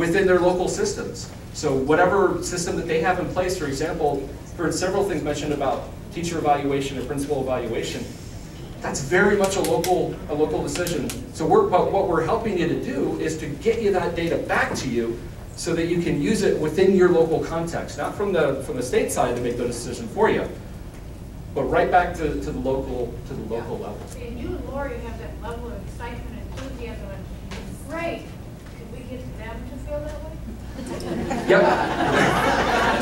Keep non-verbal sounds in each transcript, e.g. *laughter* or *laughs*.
within their local systems. So whatever system that they have in place, for example, heard several things mentioned about teacher evaluation and principal evaluation. That's very much a local, a local decision. So we're, but what we're helping you to do is to get you that data back to you so that you can use it within your local context, not from the, from the state side to make the decision for you, but right back to, to the local, to the local level. And you and Lori have that level of excitement and enthusiasm, and great. Could we get them to feel that way? Yep.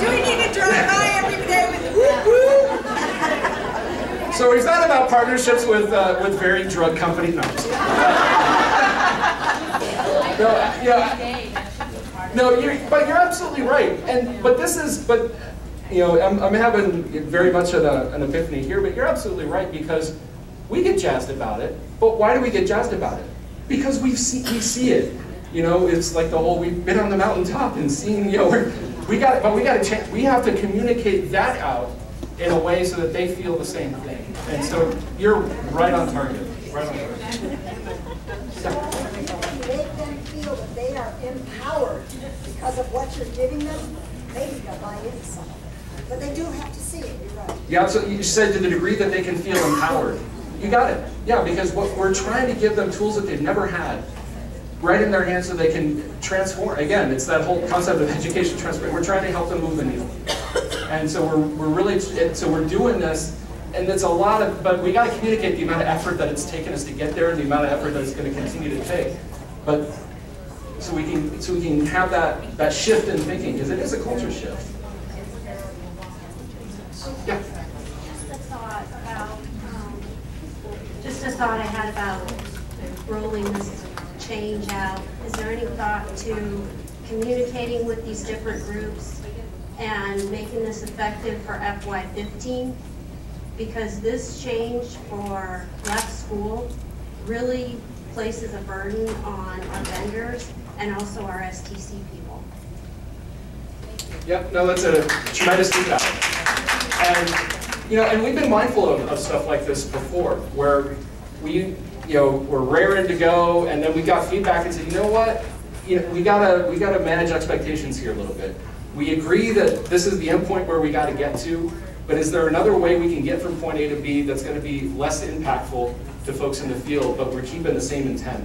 Do we need to drive by every day with whoop whoop? So is that about partnerships with, uh, with varied drug companies? No. No, yeah. No, you're, but you're absolutely right. And but this is, but you know, I'm, I'm having very much an, an epiphany here. But you're absolutely right because we get jazzed about it. But why do we get jazzed about it? Because we see we see it. You know, it's like the whole we've been on the mountaintop and seen. You know, we're, we got, but we got to change. We have to communicate that out in a way so that they feel the same thing. And so you're right on target. Right on target. Make them feel that they are empowered because of what you're giving them, maybe they'll buy into some of it. But they do have to see it, you're right. Yeah, so you said to the degree that they can feel empowered. You got it. Yeah, because what we're trying to give them tools that they've never had right in their hands so they can transform. Again, it's that whole concept of education transform. We're trying to help them move the needle. And so we're, we're really, so we're doing this, and it's a lot of, but we got to communicate the amount of effort that it's taken us to get there and the amount of effort that it's going to continue to take. But so we can, so we can have that, that shift in thinking, because it is a culture shift. Yeah. Just a thought about, um, just a thought I had about rolling this change out. Is there any thought to communicating with these different groups and making this effective for FY fifteen? Because this change for left school really places a burden on our vendors and also our STC people. Yep, no, that's a tremendous feedback. And, you know, and we've been mindful of, of stuff like this before, where we, you know, were raring to go, and then we got feedback and said, you know what? You know, we gotta, we gotta manage expectations here a little bit. We agree that this is the endpoint where we gotta get to, but is there another way we can get from point A to B that's gonna be less impactful to folks in the field, but we're keeping the same intent?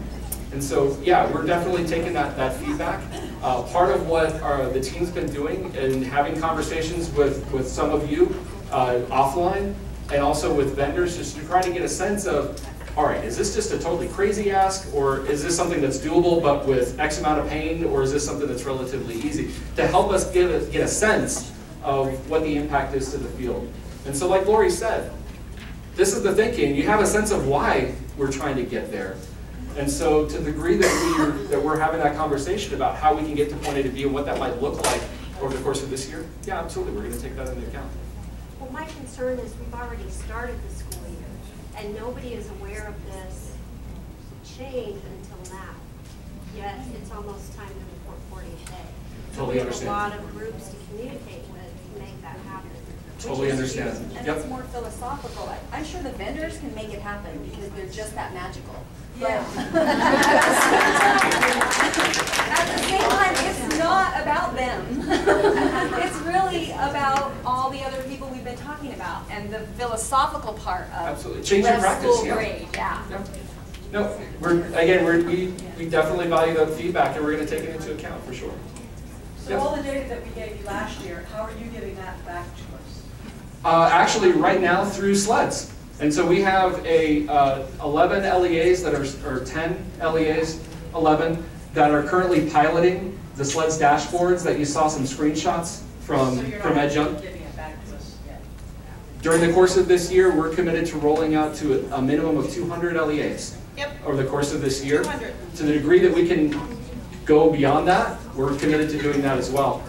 And so, yeah, we're definitely taking that, that feedback. Uh, part of what our, the team's been doing and having conversations with, with some of you uh, offline and also with vendors just to try to get a sense of, all right, is this just a totally crazy ask or is this something that's doable but with X amount of pain or is this something that's relatively easy? To help us get a, get a sense of what the impact is to the field. And so like Lori said, this is the thinking. You have a sense of why we're trying to get there. And so to the degree that we're, that we're having that conversation about how we can get to point A to B and what that might look like over the course of this year, yeah, absolutely, we're going to take that into account. Well, my concern is we've already started the school year, and nobody is aware of this change until now. Yet, it's almost time to report 40 today. So Totally we have understand. a lot of groups to communicate with to make that happen. Totally understand. And Yep. it's more philosophical. I'm sure the vendors can make it happen because they're just that magical. Yeah. At the same time, it's not about them. It's really about all the other people we've been talking about and the philosophical part of Absolutely. Change your practice, school yeah. grade, yeah. Yeah. No, we're, again, we're, we, we definitely value the feedback and we're going to take it into account for sure. So all the data that we gave you last year, how are you giving that back to us? Uh, actually, right now through sleds. And so we have a uh, 11 LEAs that are, or 10 LEAs, 11, that are currently piloting the sleds dashboards that you saw some screenshots from, So from not Ed Young. Giving it back to us yet. During the course of this year, we're committed to rolling out to a, a minimum of 200 LEAs. Yep. Over the course of this year. 200. To the degree that we can go beyond that, we're committed to doing that as well.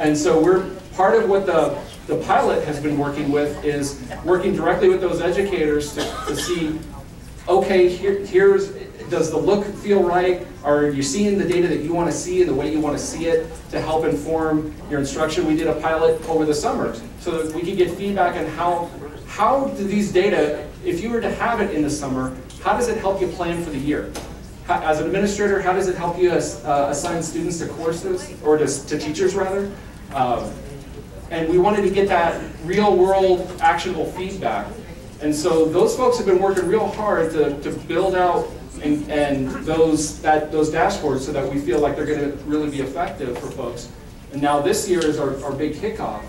And so we're, part of what the, the pilot has been working with is working directly with those educators to, to see, okay, here, here's, does the look feel right? Are you seeing the data that you want to see and the way you want to see it to help inform your instruction? We did a pilot over the summer so that we could get feedback on how, how do these data, if you were to have it in the summer, how does it help you plan for the year? As an administrator, how does it help you as- uh, assign students to courses, or to, to teachers rather? Um, And we wanted to get that real-world actionable feedback. And so those folks have been working real hard to, to build out and, and those, that, those dashboards so that we feel like they're gonna really be effective for folks. And now this year is our, our big kickoff.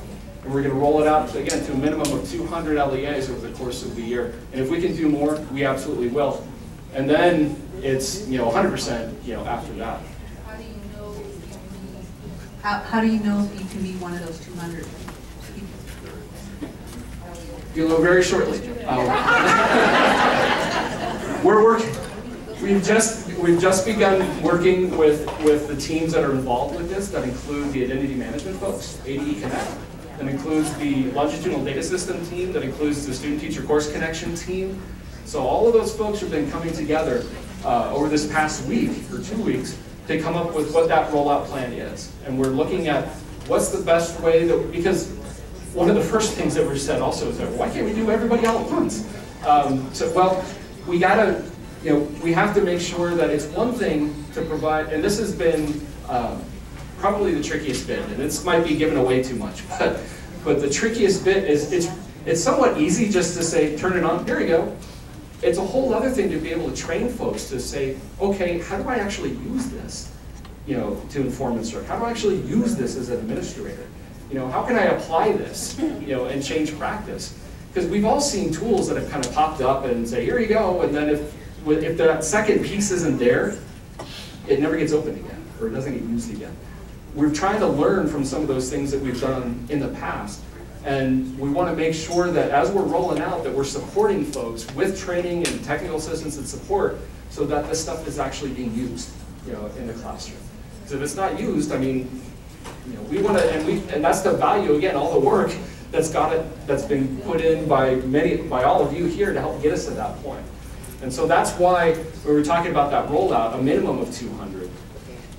And we're gonna roll it out, again, to a minimum of 200 LEAs over the course of the year. And if we can do more, we absolutely will. And then it's, you know, 100%, you know, after that. How do you know if you need How, how do you know if you can be one of those 200 people? You'll know very shortly. Um, *laughs* We're working, we've just, we've just begun working with, with the teams that are involved with this, that include the identity management folks, ADE Connect, that includes the longitudinal data system team, that includes the student-teacher course connection team. So all of those folks have been coming together uh, over this past week, or two weeks, to come up with what that rollout plan is. And we're looking at what's the best way that, because one of the first things that were said also is that, why can't we do everybody all at once? Um, so, well, we gotta, you know, we have to make sure that it's one thing to provide, and this has been um, probably the trickiest bit, and this might be giving away too much, *laughs* but, but the trickiest bit is, it's, it's somewhat easy just to say, turn it on, here we go. It's a whole other thing to be able to train folks to say, okay, how do I actually use this? You know, to inform and serve. How do I actually use this as an administrator? You know, how can I apply this, you know, and change practice? Because we've all seen tools that have kind of popped up and say, here you go, and then if, if that second piece isn't there, it never gets opened again, or it doesn't get used again. We're trying to learn from some of those things that we've done in the past. And we want to make sure that as we're rolling out, that we're supporting folks with training and technical assistance and support so that this stuff is actually being used, you know, in the classroom. Because if it's not used, I mean, you know, we want to, and we, and that's the value, again, all the work that's got it, that's been put in by many, by all of you here to help get us to that point. And so that's why we were talking about that rollout, a minimum of 200.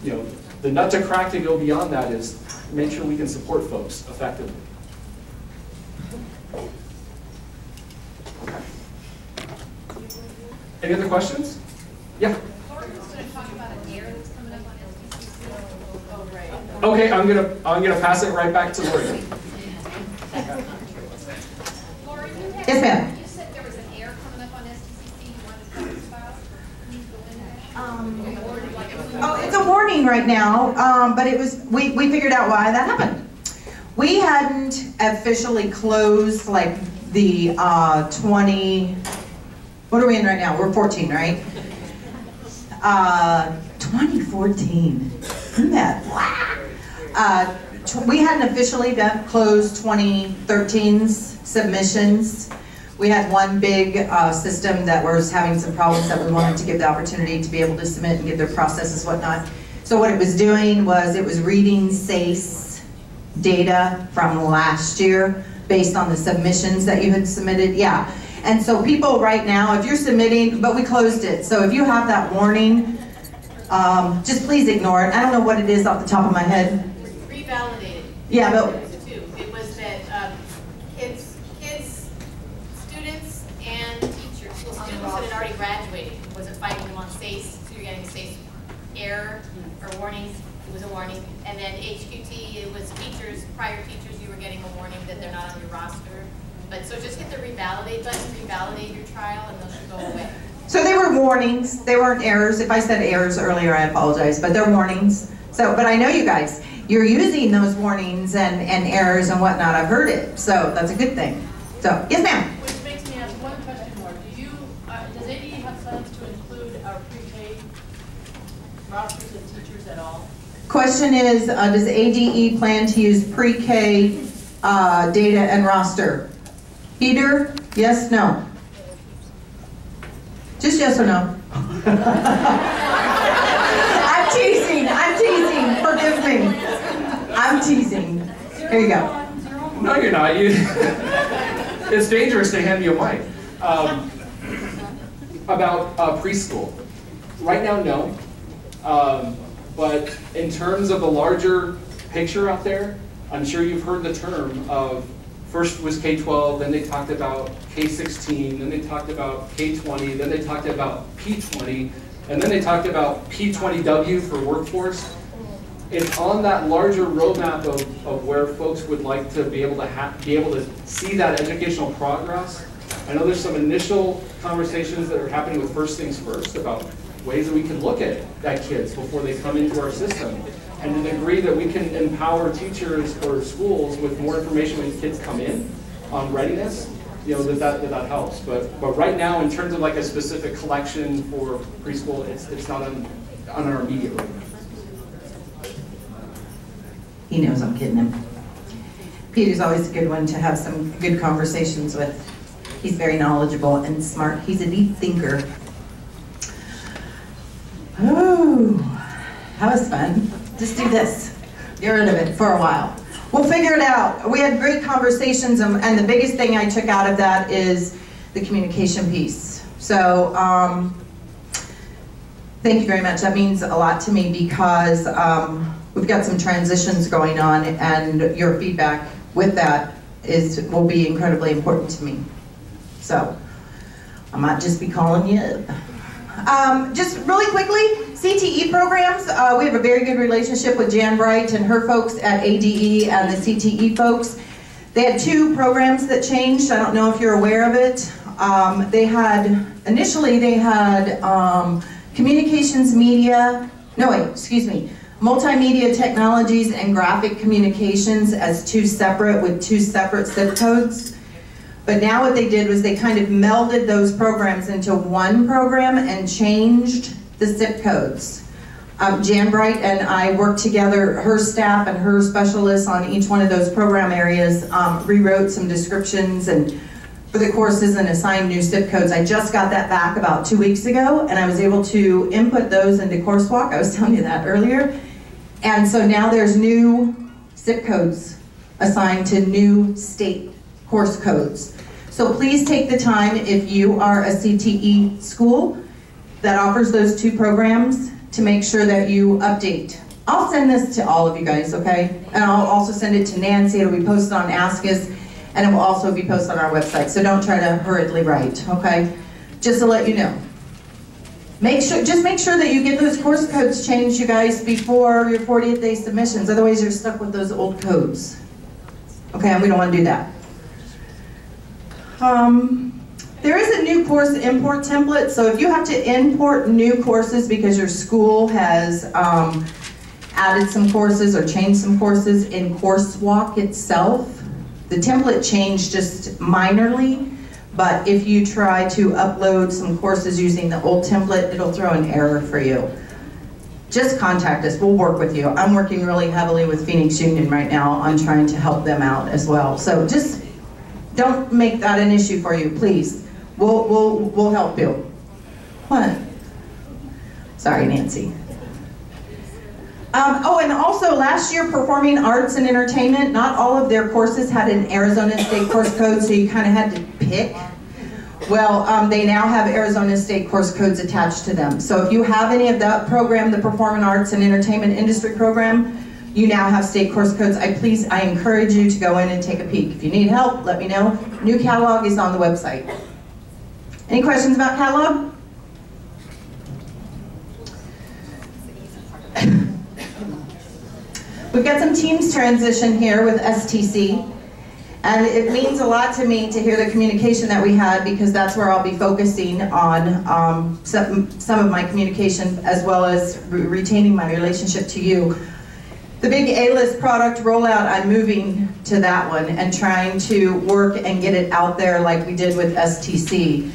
You know, the nut to crack to go beyond that is make sure we can support folks effectively. Any other questions? Yeah. Lori's gonna talk about an error that's coming up on STCC. Right. Okay, I'm gonna I'm gonna pass it right back to Lori. Lori, you. Yes, ma'am. You said there was an error coming up on STCC you wanted to talk about. Can you go into that? Um, Or like a- Oh, it's a warning right now, um, but it was, we, we figured out why that happened. We hadn't officially closed like the, uh, twenty, what are we in right now? We're fourteen, right? Uh, twenty fourteen, isn't that, wow. Uh, we hadn't officially done, closed 2013's submissions. We had one big uh, system that was having some problems that we wanted to give the opportunity to be able to submit and get their processes whatnot. So what it was doing was it was reading SAIS data from last year based on the submissions that you had submitted, yeah. And so people right now, if you're submitting, but we closed it, so if you have that warning, um, just please ignore it. I don't know what it is off the top of my head. revalidated. Yeah, but It was. It was that um, kids, kids, students and teachers, well, students that had already graduated, wasn't fighting them on SAIS, so you're getting a SAIS error or warnings, it was a warning. And then HQT, it was teachers, prior teachers, you were getting a warning that they're not on. But so just hit the revalidate button, revalidate your trial, and those should go away. So they were warnings, they weren't errors. If I said errors earlier, I apologize, but they're warnings. So, but I know you guys, you're using those warnings and, and errors and whatnot. I've heard it, so that's a good thing. So, yes ma'am. Which makes me ask one question more. Do you, uh, does ADE have plans to include our pre-K rosters and teachers at all? Question is, uh, does ADE plan to use pre-K, uh, data and roster? Peter, yes, no? Just yes or no? *laughs* I'm teasing, I'm teasing, forgive me. I'm teasing. Here you go. No, you're not. You, *laughs* it's dangerous to hand me a mic. Um, about uh, preschool. Right now, no. Um, but in terms of the larger picture out there, I'm sure you've heard the term of first was K-12, then they talked about K-16, then they talked about K-20, then they talked about P-20. And then they talked about P20W for workforce. It's on that larger roadmap of, of where folks would like to be able to be able to see that educational progress. I know there's some initial conversations that are happening with First Things First about ways that we can look at, at kids before they come into our system. And the degree that we can empower teachers or schools with more information when kids come in on readiness, you know, that that, that, that helps. But, but right now, in terms of like a specific collection for preschool, it's, it's not on, on our immediate radar. He knows I'm kidding him. Peter's always a good one to have some good conversations with. He's very knowledgeable and smart. He's a deep thinker. Oh, that was fun. Just do this. Get rid of it for a while. We'll figure it out. We had great conversations, um, and the biggest thing I took out of that is the communication piece. So, um, thank you very much. That means a lot to me because um, we've got some transitions going on, and your feedback with that is will be incredibly important to me. So, I might just be calling you. Um, just really quickly, CTE programs. Uh, we have a very good relationship with Jan Brite and her folks at ADE and the CTE folks. They had two programs that changed. I don't know if you're aware of it. Um, they had, initially they had um, communications media, no wait, excuse me, multimedia technologies and graphic communications as two separate, with two separate CIP codes. But now what they did was they kind of melded those programs into one program and changed the CIP codes. Um, Jan Brite and I worked together, her staff and her specialists on each one of those program areas, um, rewrote some descriptions and for the courses and assigned new CIP codes. I just got that back about two weeks ago and I was able to input those into CourseWalk. I was telling you that earlier. And so now there's new CIP codes assigned to new state course codes. So please take the time if you are a CTE school that offers those two programs to make sure that you update. I'll send this to all of you guys, okay? And I'll also send it to Nancy, it'll be posted on ASCUS, and it will also be posted on our website, so don't try to hurriedly write, okay? Just to let you know. Make sure, just make sure that you get those course codes changed, you guys, before your 40th day submissions, otherwise you're stuck with those old codes. Okay, and we don't want to do that. Um, there is a new course import template, so if you have to import new courses because your school has um, added some courses or changed some courses in CourseWalk itself, the template changed just minorly, but if you try to upload some courses using the old template, it'll throw an error for you. Just contact us, we'll work with you. I'm working really heavily with Phoenix Union right now on trying to help them out as well. So just don't make that an issue for you, please. We'll, we'll, we'll help you. What? Sorry, Nancy. Um, oh, and also last year, Performing Arts and Entertainment, not all of their courses had an Arizona State course code, so you kind of had to pick. Well, um, they now have Arizona State course codes attached to them. So if you have any of that program, the Performing Arts and Entertainment Industry Program, you now have state course codes. I please, I encourage you to go in and take a peek. If you need help, let me know. New catalog is on the website. Any questions about catalog? We've got some teams transition here with STC. And it means a lot to me to hear the communication that we had because that's where I'll be focusing on um, some, some of my communication as well as re retaining my relationship to you. The big AELAS product rollout, I'm moving to that one and trying to work and get it out there like we did with STC.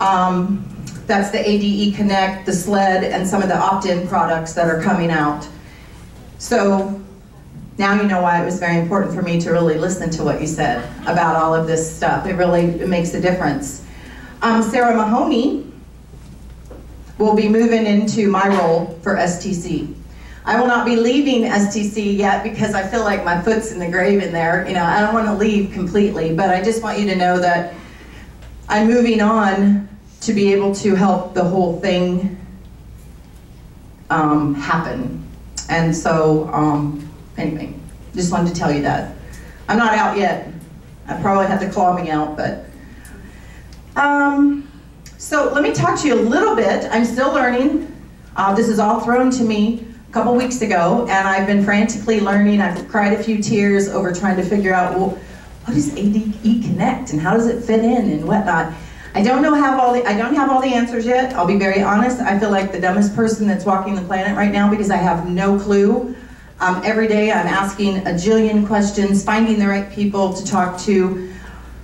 Um, that's the ADE Connect, the SLED, and some of the opt-in products that are coming out. So now you know why it was very important for me to really listen to what you said about all of this stuff. It really it makes a difference. Um, Sarah Mahoney will be moving into my role for STC. I will not be leaving STC yet because I feel like my foot's in the grave in there. You know, I don't want to leave completely, but I just want you to know that I'm moving on to be able to help the whole thing um, happen. And so, um, anyway, just wanted to tell you that. I'm not out yet. I probably have to claw me out, but. Um, So let me talk to you a little bit. I'm still learning. Uh, this is all thrown to me a couple weeks ago, and I've been frantically learning. I've cried a few tears over trying to figure out, well, what is ADE Connect and how does it fit in and whatnot. I don't know have all the I don't have all the answers yet. I'll be very honest. I feel like the dumbest person that's walking the planet right now because I have no clue. Um, every day I'm asking a jillion questions, finding the right people to talk to.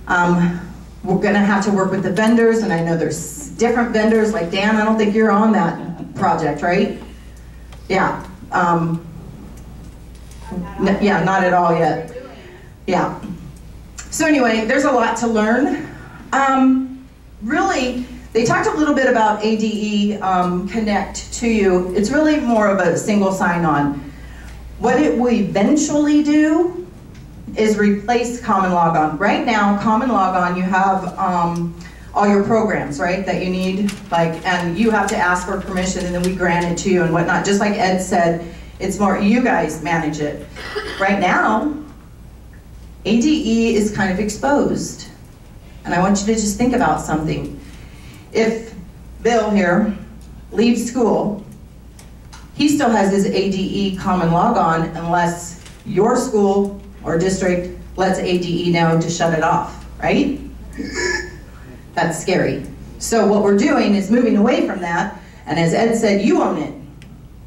Um, we're going to have to work with the vendors, and I know there's different vendors. Like Dan, I don't think you're on that project, right? Yeah. Um, yeah, not at all yet. Yeah. So anyway, there's a lot to learn. Um, really, they talked a little bit about ADE um, Connect to you. It's really more of a single sign-on. What it will eventually do is replace Common Logon. Right now, Common Logon, you have um, all your programs, right, that you need, like, and you have to ask for permission, and then we grant it to you and whatnot. Just like Ed said, it's more you guys manage it. Right now, ADE is kind of exposed. And I want you to just think about something. If Bill here leaves school, he still has his ADE common log on unless your school or district lets ADE know to shut it off, right? *laughs* That's scary. So what we're doing is moving away from that, and as Ed said, you own it.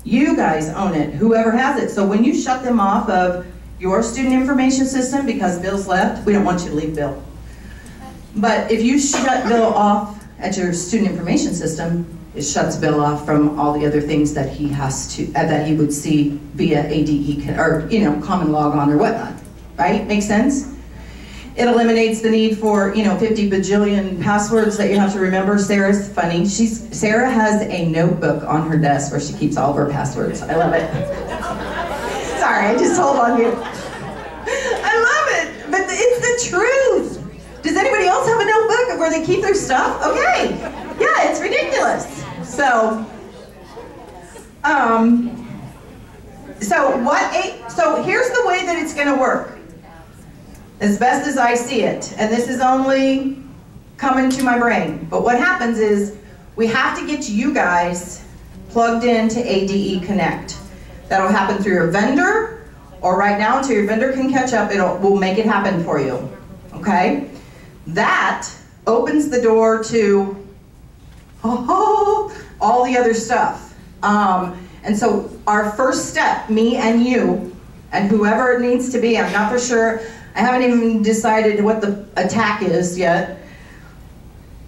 You guys own it, whoever has it. So when you shut them off of your student information system because Bill's left, we don't want you to leave Bill. But if you shut Bill off at your student information system, it shuts Bill off from all the other things that he has to, uh, that he would see via ADE, or, you know, common logon or whatnot, right? Make sense? It eliminates the need for, you know, 50 bajillion passwords that you have to remember. Sarah's funny. She's, Sarah has a notebook on her desk where she keeps all of her passwords. I love it. Sorry, I just told on you. I love it, but it's the truth. Does anybody else have a notebook where they keep their stuff? Okay. Yeah, it's ridiculous. So, um, so what? A, so here's the way that it's going to work, as best as I see it, and this is only coming to my brain. But what happens is we have to get you guys plugged into ADE Connect. That'll happen through your vendor, or right now until your vendor can catch up, it'll we'll make it happen for you. Okay? That opens the door to oh, all the other stuff. Um, and so our first step, me and you, and whoever it needs to be, I'm not for sure, I haven't even decided what the attack is yet.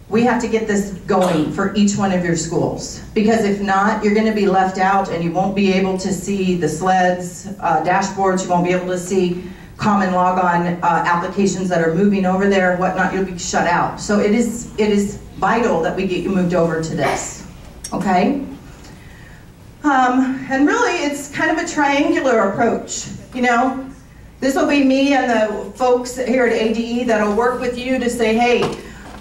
We have to get this going for each one of your schools. Because if not, you're going to be left out and you won't be able to see the sleds, uh, dashboards, you won't be able to see common logon uh, applications that are moving over there and whatnot, you'll be shut out. So it is, it is vital that we get you moved over to this, okay? Um, and really, it's kind of a triangular approach, you know? This will be me and the folks here at ADE that'll work with you to say, hey,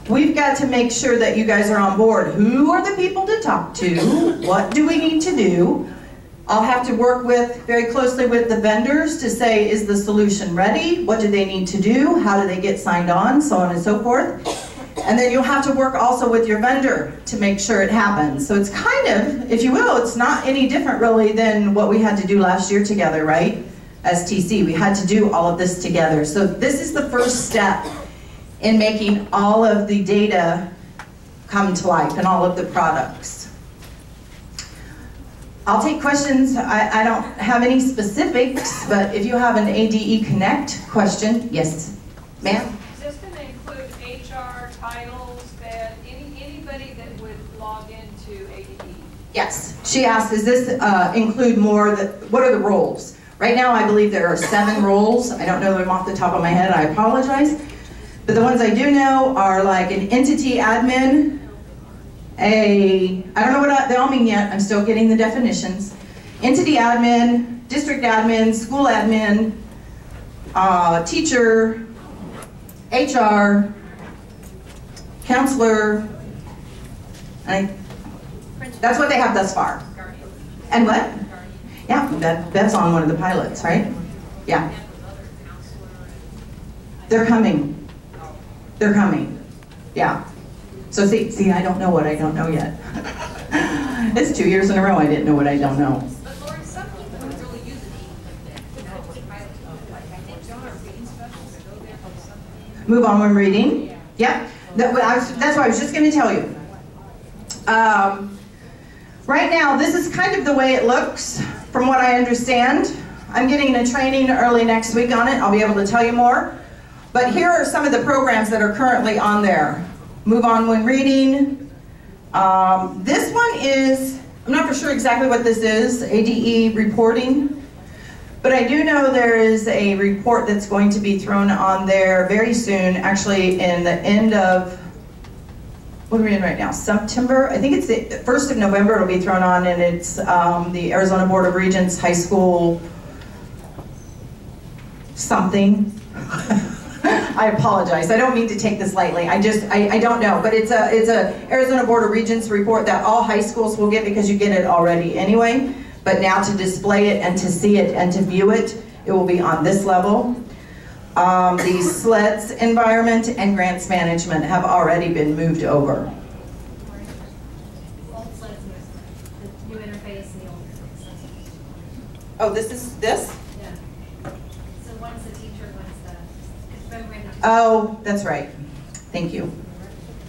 we've got to make sure that you guys are on board. Who are the people to talk to? What do we need to do? I'll have to work with, very closely with the vendors to say, is the solution ready? What do they need to do? How do they get signed on? So on and so forth. And then you'll have to work also with your vendor to make sure it happens. So it's kind of, if you will, it's not any different really than what we had to do last year together, right? STC, we had to do all of this together. So this is the first step in making all of the data come to life and all of the products. I'll take questions. I, I don't have any specifics, but if you have an ADE Connect question, yes, ma'am? Is this going to include HR titles that any, anybody that would log into ADE? Yes. She asked, does this uh, include more, the, what are the roles? Right now, I believe there are seven roles. I don't know them off the top of my head, I apologize. But the ones I do know are like an entity admin, a, I don't know what they all mean yet, I'm still getting the definitions. Entity admin, district admin, school admin, uh, teacher, HR, counselor, I, that's what they have thus far. And what? Yeah, that, that's on one of the pilots, right? Yeah. They're coming. They're coming. Yeah. So see, see, I don't know what I don't know yet. *laughs* It's two years in a row I didn't know what I don't know. But Lori, some people would really use an e like that, you know, pilot, like, I think don't our reading specials that go there from something. Move on when reading. Yep. That, what I was, that's what I was just going to tell you. Um, right now, this is kind of the way it looks, from what I understand. I'm getting a training early next week on it. I'll be able to tell you more. But here are some of the programs that are currently on there. Move on when reading. Um, this one is, I'm not for sure exactly what this is, ADE reporting. But I do know there is a report that's going to be thrown on there very soon, actually in the end of, what are we in right now? September? I think it's the 1st of November it'll be thrown on, and it's um, the Arizona Board of Regents High School something. *laughs* I apologize. I don't mean to take this lightly. I just, I, I don't know. But it's a, it's a Arizona Board of Regents report that all high schools will get because you get it already anyway. But now to display it and to see it and to view it, it will be on this level. Um, the SLEDS environment and grants management have already been moved over. Old slides, the new interface and the old interface. Oh, this is this? Yeah. So one's the teacher, one's the, it's been written. Oh, that's right. Thank you.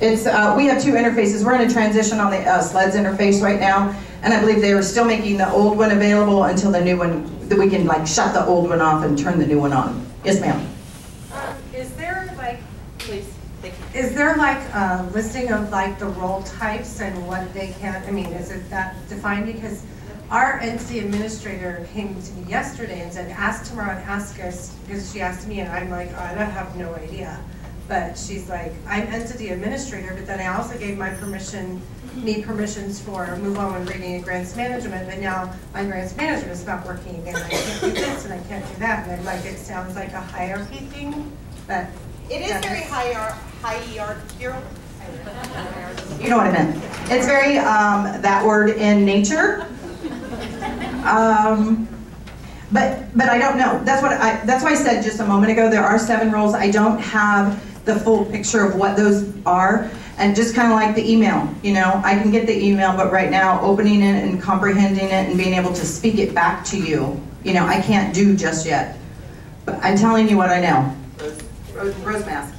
It's, uh, we have two interfaces. We're in a transition on the uh, SLEDS interface right now, and I believe they are still making the old one available until the new one, that we can like shut the old one off and turn the new one on. Yes, ma'am. Um, Is there like, please, thank is there like a listing of like the role types and what they can, I mean, is it that defined? Because our entity administrator came to me yesterday and said, ask tomorrow and ASCUS, because she asked me and I'm like, I have no idea. But she's like, I'm entity administrator, but then I also gave my permission, me permissions for move on when reading and grants management, but now my grants management is not working again. I can't do this and I can't do that. And I'm like, it sounds like a hierarchy thing, but. It is very hierarchical. hierarchical. *laughs* You know what I meant. It's very, um, that word in nature. Um, but, but I don't know. That's what I, that's why I said just a moment ago, there are seven roles. I don't have the full picture of what those are. And just kind of like the email, you know, I can get the email, but right now opening it and comprehending it and being able to speak it back to you, you know, I can't do just yet. But I'm telling you what I know. Rose, Rose mask.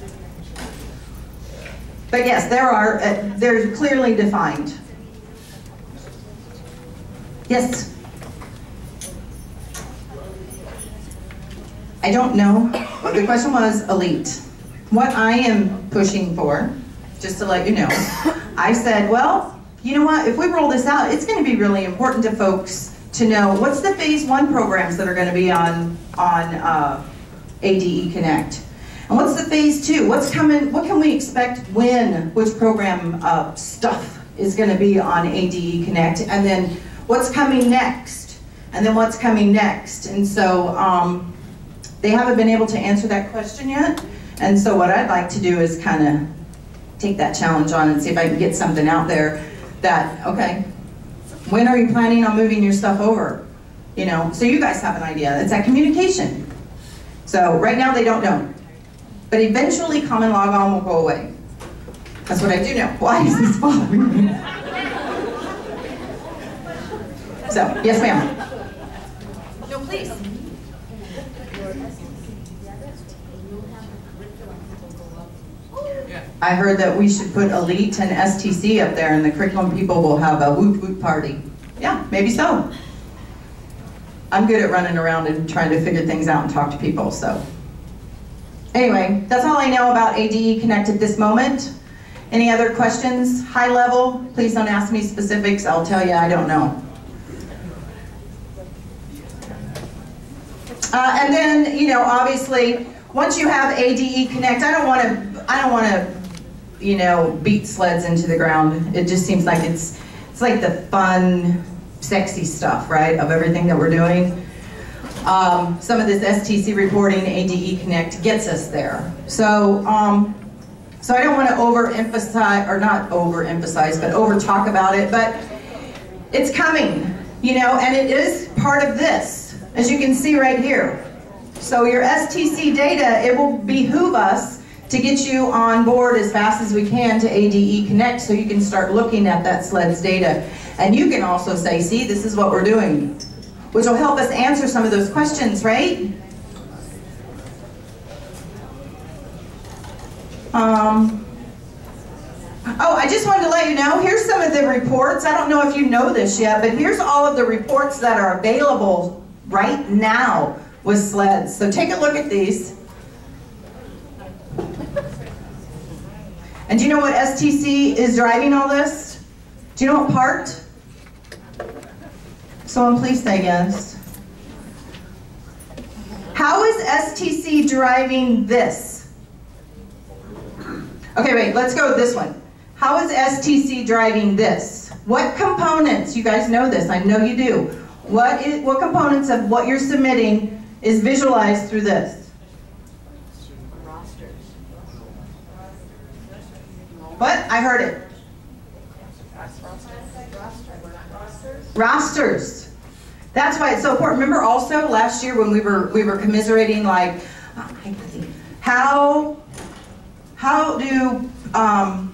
But yes, there are, uh, they're clearly defined. Yes? I don't know. The question was elite. What I am pushing for, just to let you know, I said, well, you know what, if we roll this out, it's going to be really important to folks to know what's the phase one programs that are going to be on, on uh, ADE Connect. And what's the phase two? What's coming, what can we expect when, which program uh, stuff is going to be on ADE Connect? And then what's coming next? And then what's coming next? And so um, they haven't been able to answer that question yet. And so what I'd like to do is kind of take that challenge on and see if I can get something out there that, okay, when are you planning on moving your stuff over? You know, so you guys have an idea. It's that communication. So right now they don't know. But eventually common logon will go away. That's what I do know. Why is this following me? So, yes ma'am. No, please. I heard that we should put elite and STC up there and the curriculum people will have a woot woot party. Yeah, maybe so. I'm good at running around and trying to figure things out and talk to people, so. Anyway, that's all I know about ADE Connect at this moment. Any other questions, high level? Please don't ask me specifics, I'll tell you I don't know. Uh, and then, you know, obviously, once you have ADE Connect, I don't want to, I don't want to, you know, beat sleds into the ground. It just seems like it's, it's like the fun, sexy stuff, right, of everything that we're doing. Um, some of this STC reporting, ADE Connect gets us there. So, um, so I don't want to overemphasize, or not overemphasize, but over talk about it, but it's coming, you know, and it is part of this, as you can see right here. So your STC data, it will behoove us to get you on board as fast as we can to ADE Connect so you can start looking at that SLEDS data. And you can also say, see, this is what we're doing, which will help us answer some of those questions, right? Um, oh, I just wanted to let you know, here's some of the reports. I don't know if you know this yet, but here's all of the reports that are available right now with sleds. So take a look at these. And do you know what STC is driving all this? Do you know what part? Someone please say yes. How is STC driving this? Okay, wait, let's go with this one. How is STC driving this? What components, you guys know this, I know you do. What is, what components of what you're submitting is visualized through this? What? I heard it. Rosters. That's why it's so important. Remember also last year when we were we were commiserating like how how do um,